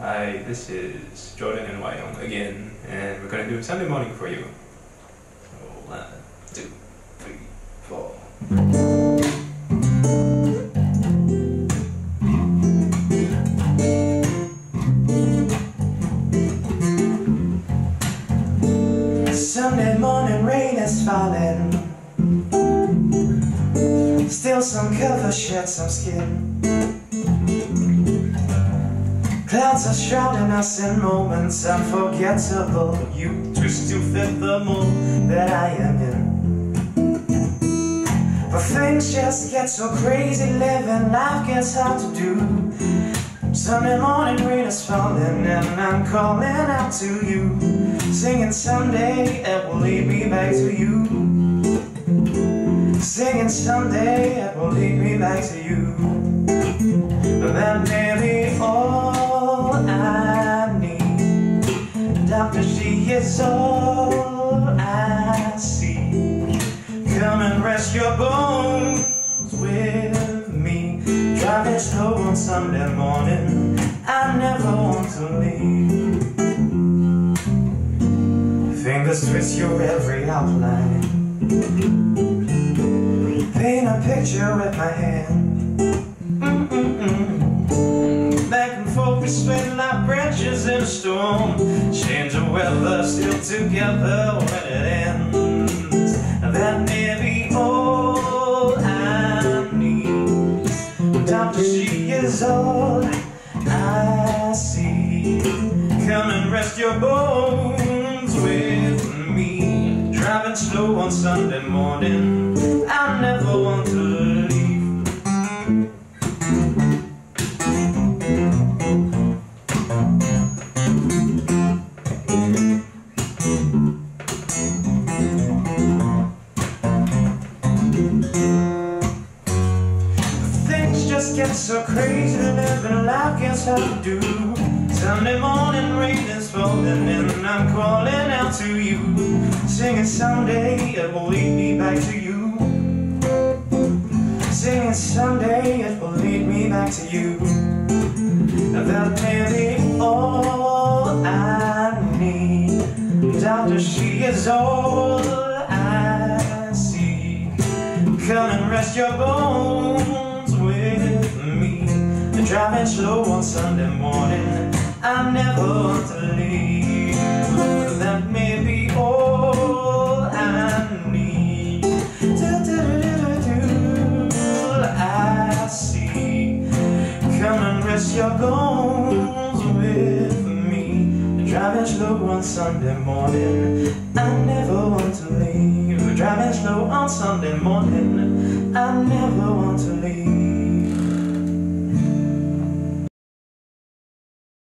Hi, this is Jordan and Wah Yong again, and we're gonna do Sunday morning for you. So, one, two, three, four. Sunday morning rain is falling Still some cover shed some skin Clouds are shrouding us in moments unforgettable. You twist to fit the mold that I am in. But things just get so crazy living Life gets hard to do. Sunday morning rain is falling and I'm calling out to you. Singing someday it will lead me back to you. Singing someday it will lead me back to you. But that is all I see. Come and rest your bones with me. Driving slow on Sunday morning. I never want to leave. Fingers twist your every outline. Paint a picture with my hand swing like branches in a storm. Change of weather, still together when it ends. That may be all I need. Doctor, she is all I see. Come and rest your bones with me. Driving slow on Sunday morning. I never want Things just get so crazy living life gets hard to do. Sunday morning rain is falling and I'm calling out to you. Singing someday it will lead me back to you. Singing someday it will lead me back to you. That may be all I need. Doctor, she is all I see Come and rest your bones with me Driving slow on Sunday morning. I never want to leave. That may be all I need. Do-do-do-do-do, I see. Come and rest your bones with me Driving slow on Sunday morning. I never want to leave. Driving slow on Sunday morning. I never want to